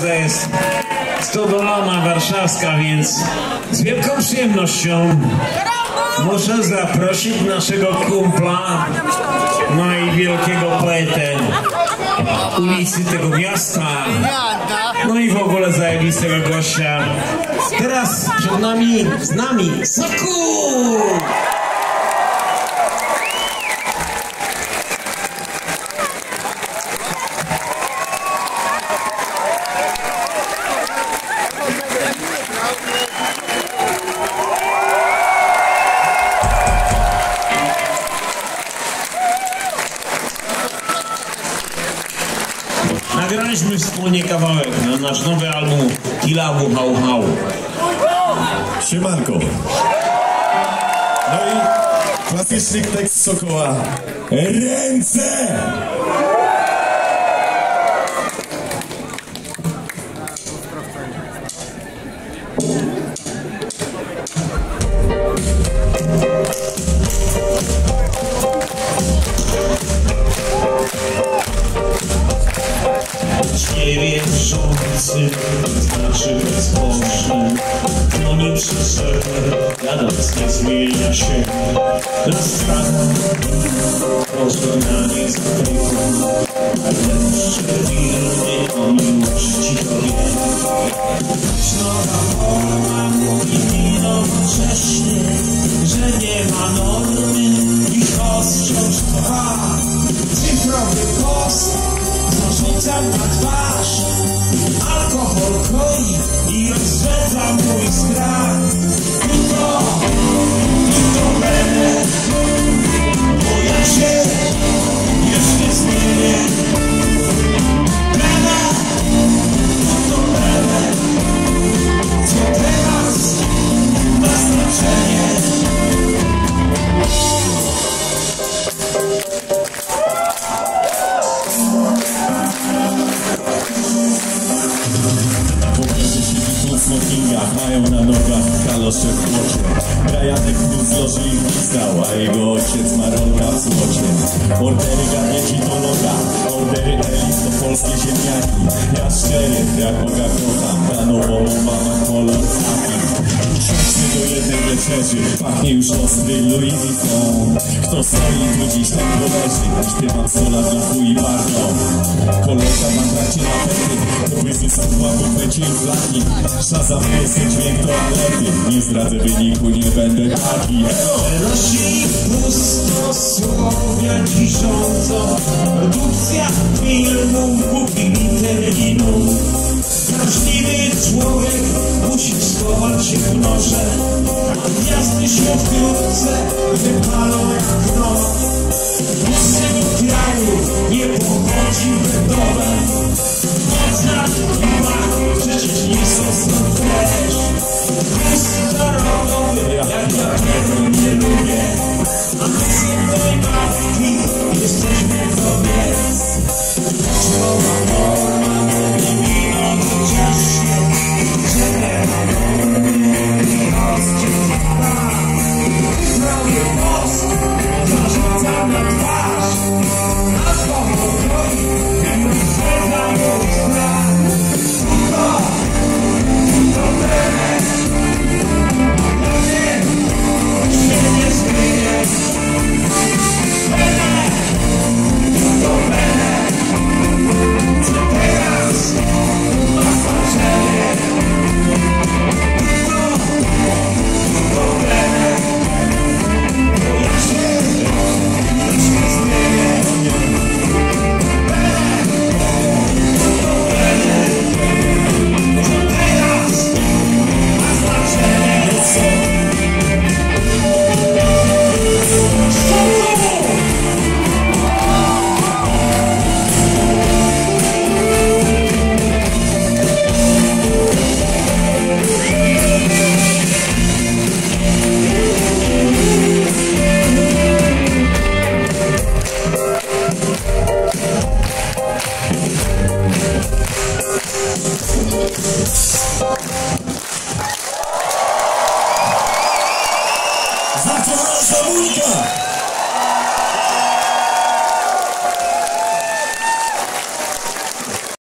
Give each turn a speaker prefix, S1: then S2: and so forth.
S1: impreza jest stodolona warszawska, więc z wielką przyjemnością muszę zaprosić naszego kumpla, no i wielkiego poetę ulicy tego miasta, no i w ogóle zajebistego gościa. Teraz przed nami, z nami, Soku! Nagraliśmy wspólnie kawałek na nasz nowy album Kilawu Hał Hał.
S2: Siemanko. No i klasyczny tekst Sokoła. Ręce!
S1: Niewierzący znaczy bezbożny No nie przyszedł, jadąc nie zmienia się. Rozstrada pożegnanie z krytyką Ale szczególnie o miłości Tobie Nowa forma mówi mi nowocześnie Że nie ma normy i wciąż trwa na twarz. Alkohol koi i rozrzedza mój strach. I
S2: kalosze w płocie. Brajanek tu złożył i wpisał, a jego ojciec ma rolka w złocie. Ordery gadnieci to loga, ordery elit to polskie ziemniaki. Ja szczery, jak Boga kocham, na nowo mama kolor znaki. Siądźmy do jednej wieczerzy, pachnie już ostry Louis Vuitton. Kto stoi tu dziś, ten poleży, śpiewam sola, duchu i bardzo. Kolega ma trakcie na pety, to wyzwy są łapy, chwyci i flaki. Szazam piesy, dźwięk to nie zdradzę wyniku, nie będę taki.
S1: Rośnie pusto słowia rządzą. Produkcja filmu głupimi terminów Wrażliwy człowiek musi schować się w noże. A gwiazdy się Abrazo nunca.